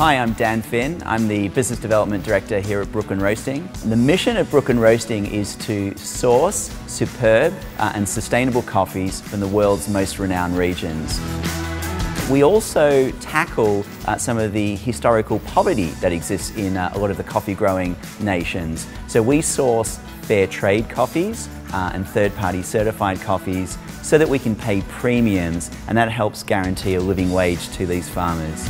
Hi, I'm Dan Finn. I'm the Business Development Director here at Brooklyn Roasting. The mission of Brooklyn Roasting is to source superb uh, and sustainable coffees from the world's most renowned regions. We also tackle uh, some of the historical poverty that exists in uh, a lot of the coffee growing nations. So we source fair trade coffees uh, and third party certified coffees so that we can pay premiums and that helps guarantee a living wage to these farmers.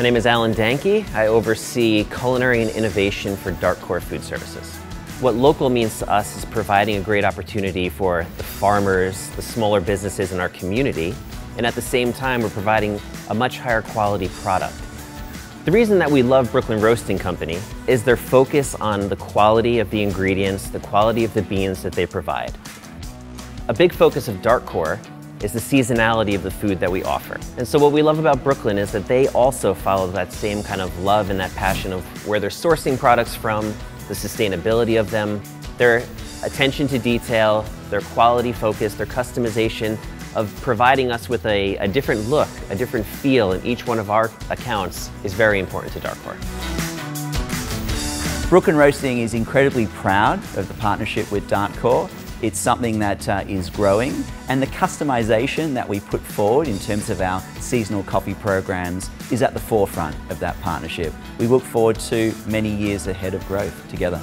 My name is Alan Danke. I oversee culinary and innovation for Dartcor Food Services. What local means to us is providing a great opportunity for the farmers, the smaller businesses in our community, and at the same time we're providing a much higher quality product. The reason that we love Brooklyn Roasting Company is their focus on the quality of the ingredients, the quality of the beans that they provide. A big focus of Dartcor is the seasonality of the food that we offer. And so what we love about Brooklyn is that they also follow that same kind of love and that passion of where they're sourcing products from, the sustainability of them, their attention to detail, their quality focus, their customization of providing us with a, a different look, a different feel in each one of our accounts is very important to Dartcor. Brooklyn Roasting is incredibly proud of the partnership with Dartcor. It's something that uh, is growing and the customization that we put forward in terms of our seasonal coffee programs is at the forefront of that partnership. We look forward to many years ahead of growth together.